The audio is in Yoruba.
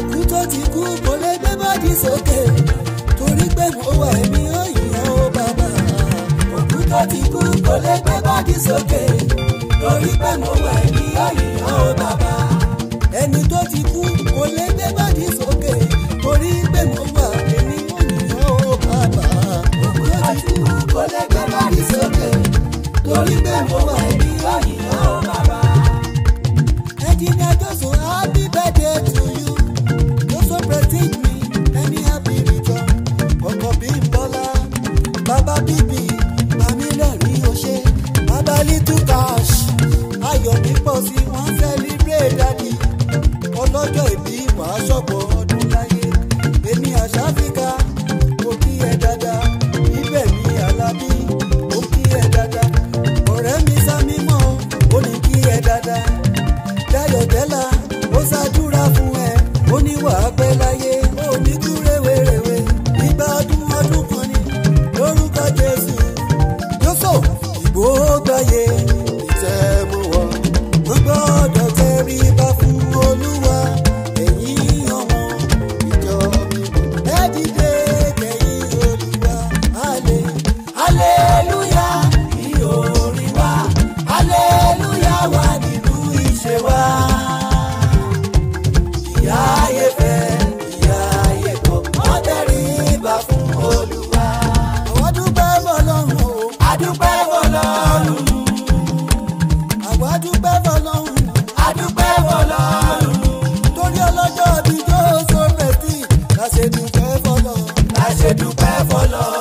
òkú tó ti kú kò lè gbé bọ́dì sókè torí pé mo wà ẹ̀mí òyìnbó ó bàbá òkú tó ti kú kò lè gbé bọ́dì sókè torí pé mo wà ẹ̀mí òyìnbó ó bàbá ẹni tó ti kú kò lè gbé bọ́dì sókè torí pé mo wà ẹ̀mí òyìnbó ó bàbá òkú tó ti kú kò lè gbé bọ́dì sókè torí pé mo wà ẹ̀mí. níbi bàmílẹ̀rí ó ṣe bàbá little cash ayọ̀ nípò sí wọ́n celebrate daddy ọlọ́jọ́ ìbí wàá ṣọ̀gbọ́n. go dia. Love.